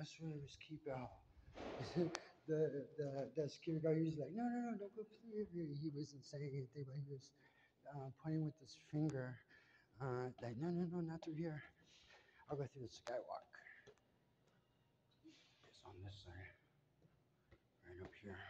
That's what it was keep out. the the the security guard was like, no no no, don't go through here. He wasn't saying anything, but he was uh, pointing with his finger, uh, like no no no, not through here. I'll go through the skywalk. It's on this side, right up here.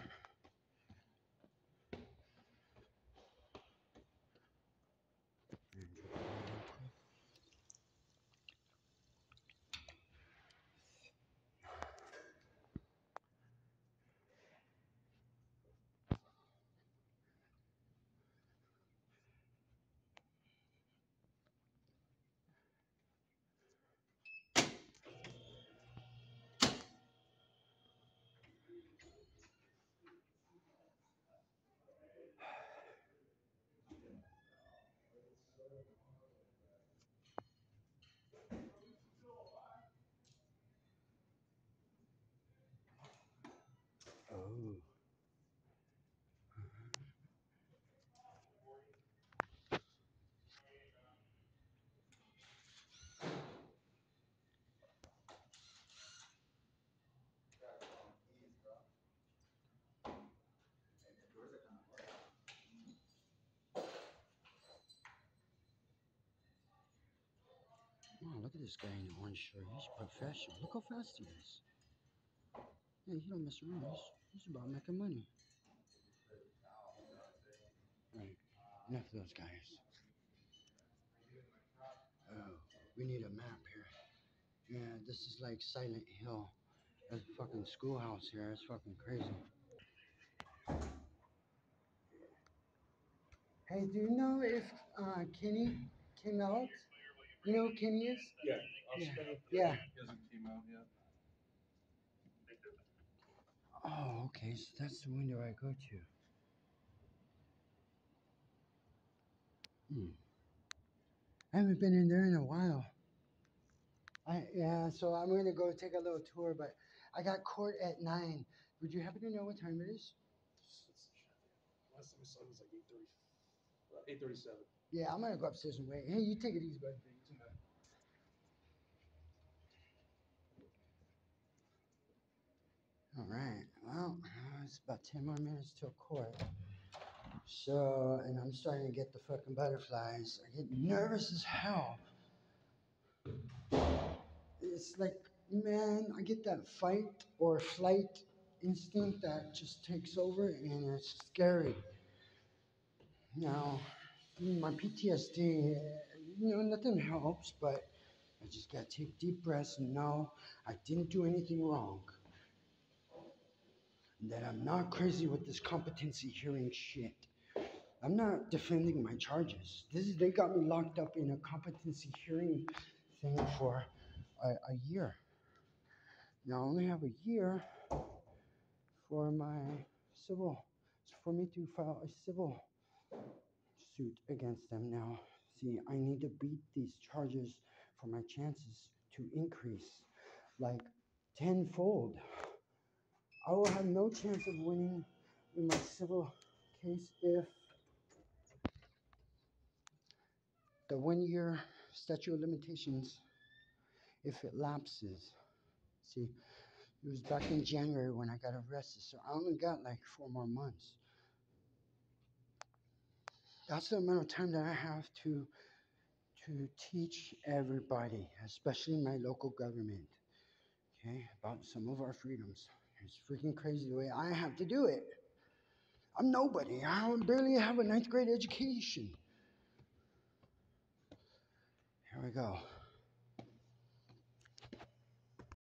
Oh. Wow, look at this guy in the orange shirt. He's professional. Look how fast he is. Hey, he don't mess around. He's, he's about making money. Right. Enough of those guys. Oh, we need a map here. Yeah, this is like Silent Hill. There's a fucking schoolhouse here. It's fucking crazy. Hey, do you know if uh, Kenny came out? You know who Kenny is? Yeah, I'll Yeah. Yeah. He hasn't came out yet. Oh, okay. So that's the window I go to. Hmm. I haven't been in there in a while. I yeah, so I'm gonna go take a little tour, but I got court at nine. Would you happen to know what time it is? Last time I saw it was like eight thirty. Eight thirty-seven. Yeah, I'm gonna go upstairs and wait. Hey, you take it easy, bud. All right. Well, it's about ten more minutes till court. So, and I'm starting to get the fucking butterflies. I get nervous as hell. It's like, man, I get that fight or flight instinct that just takes over and it's scary. Now, my PTSD, you know, nothing helps, but I just gotta take deep breaths and know I didn't do anything wrong. And that I'm not crazy with this competency hearing shit. I'm not defending my charges. This is they got me locked up in a competency hearing thing for a, a year. Now I only have a year for my civil for me to file a civil suit against them now. See, I need to beat these charges for my chances to increase like tenfold. I will have no chance of winning in my civil case if the one year statute of limitations, if it lapses. See, it was back in January when I got arrested, so I only got like four more months. That's the amount of time that I have to to teach everybody, especially my local government, okay, about some of our freedoms. It's freaking crazy the way I have to do it. I'm nobody. I barely have a ninth grade education. Here we go.